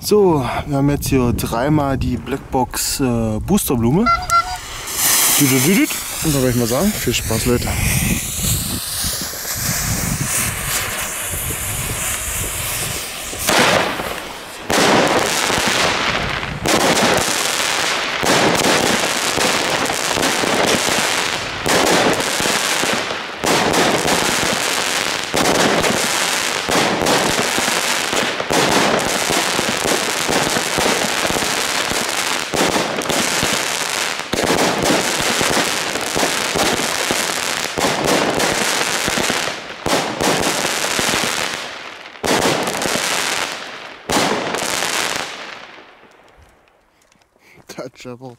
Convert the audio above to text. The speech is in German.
So, wir haben jetzt hier dreimal die Blackbox äh, Boosterblume. Und da würde ich mal sagen, viel Spaß, Leute. untouchable.